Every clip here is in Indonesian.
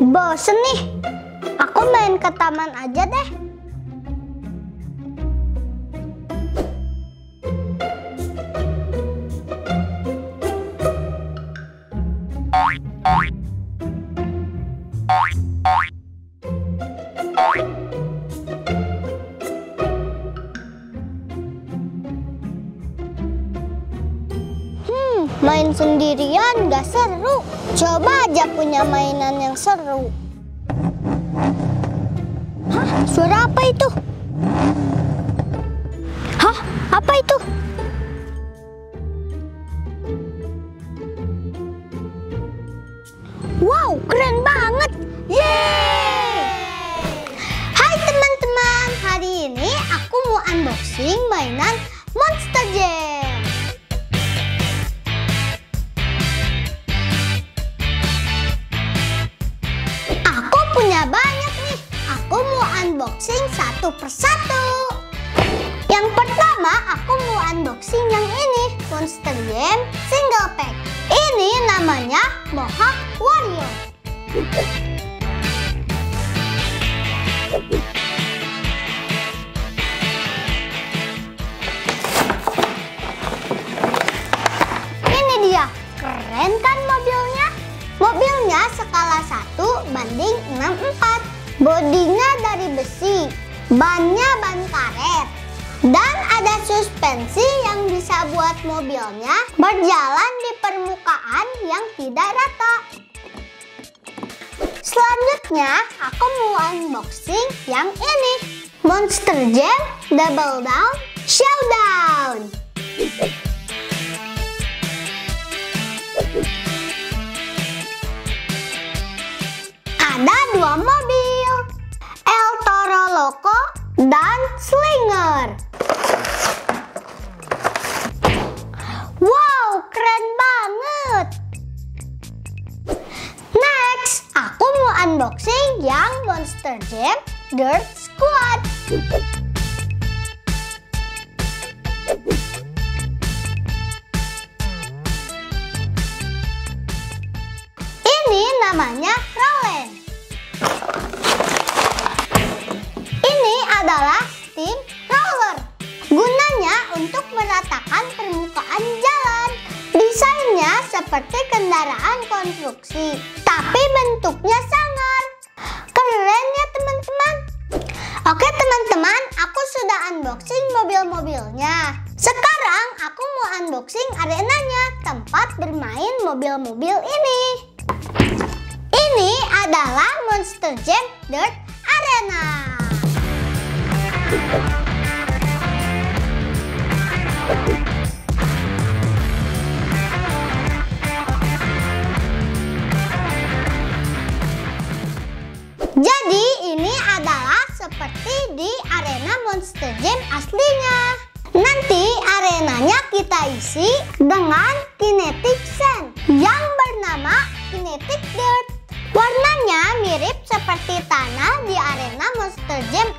Bosen nih. Aku main ke taman aja deh. Main sendirian gak seru. Coba aja punya mainan yang seru. Hah, suara apa itu? Hah, apa itu? Wow, keren banget. Yeay! Hai teman-teman, hari ini aku mau unboxing mainan Monster Jam Single Pack. Ini namanya Mohawk Warrior. Ini dia, keren kan mobilnya? Mobilnya skala 1 banding 64. Bodinya dari besi, bannya ban karet. Dan ada suspensi yang bisa buat mobilnya berjalan di permukaan yang tidak rata. Selanjutnya, aku mau unboxing yang ini. Monster Jam Double Down Showdown. Unboxing yang Monster Jam Dirt Squad. Ini namanya Roland. Ini adalah steam roller. Gunanya untuk meratakan permukaan jalan. Desainnya seperti kendaraan konstruksi, tapi bentuknya sangar. Oke teman-teman, aku sudah unboxing mobil-mobilnya. Sekarang aku mau unboxing arenanya, tempat bermain mobil-mobil ini. Ini adalah Monster Jam Dirt Arena. Monster Jam aslinya. Nanti arenanya kita isi dengan kinetic sand yang bernama kinetic dirt. Warnanya mirip seperti tanah di arena Monster Jam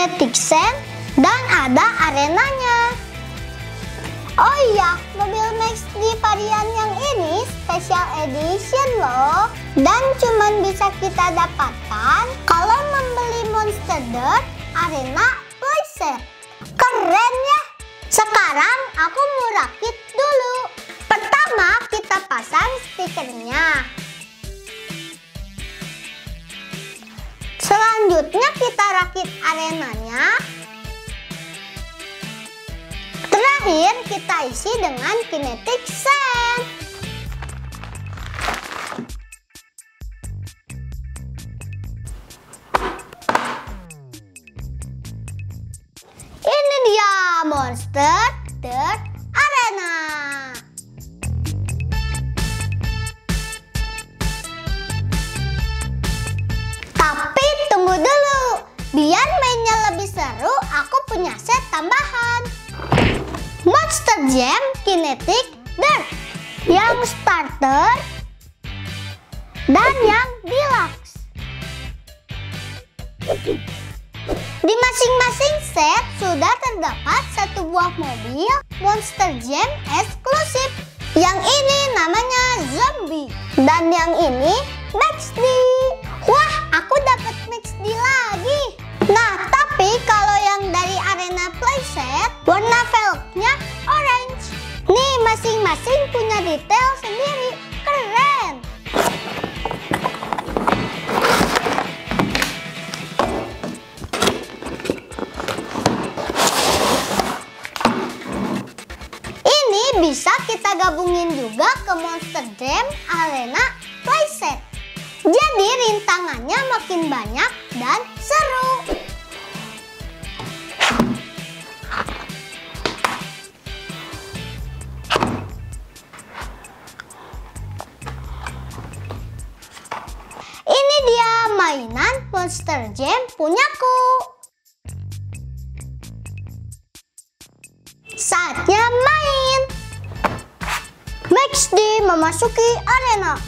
ada kinetic sand, dan ada arenanya. Oh iya, mobil MaxD varian yang ini special edition loh. Dan cuman bisa kita dapatkan kalau membeli Monster Dirt Arena playset. Keren ya! Sekarang aku mau rakit arenanya. Terakhir kita isi dengan kinetic sand. Biar mainnya lebih seru, aku punya set tambahan. Monster Jam Kinetic Dirt. yang starter, dan yang deluxe. Di masing-masing set sudah terdapat satu buah mobil Monster Jam eksklusif. Yang ini namanya Zombie dan yang ini Max bisa kita gabungin juga ke Monster Jam Arena Playset. Jadi rintangannya makin banyak dan seru. Ini dia mainan Monster Jam punyaku. Saatnya main. Max D memasuki arena.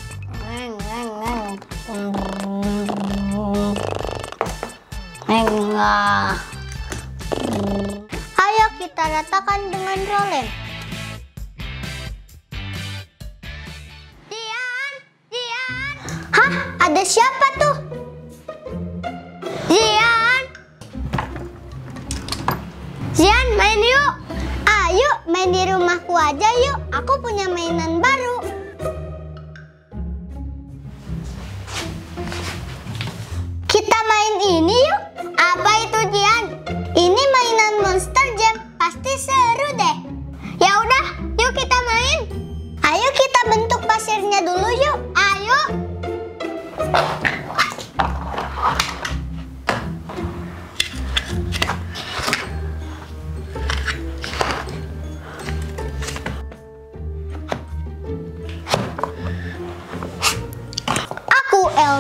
Ayo kita ratakan dengan rolen. Dian, Dian. Hah? Ada siapa tuh? Dian. Zian main yuk. Ayo main di rumahku aja yuk. Aku punya mainan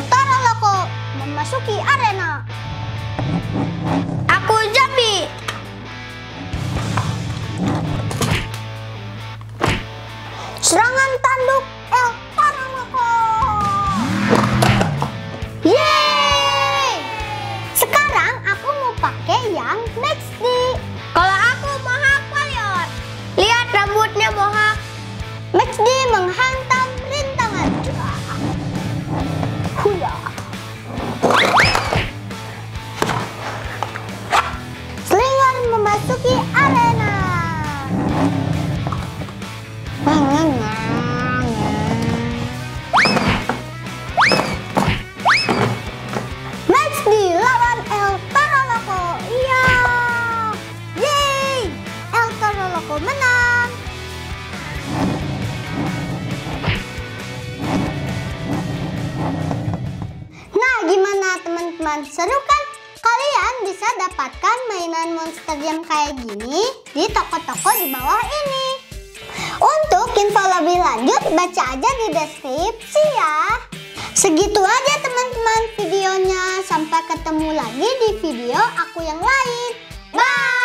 Toro Loco memasuki arena. Monster Jam kayak gini di toko-toko di bawah ini. Untuk info lebih lanjut, baca aja di deskripsi ya. Segitu aja teman-teman videonya. Sampai ketemu lagi di video aku yang lain. Bye!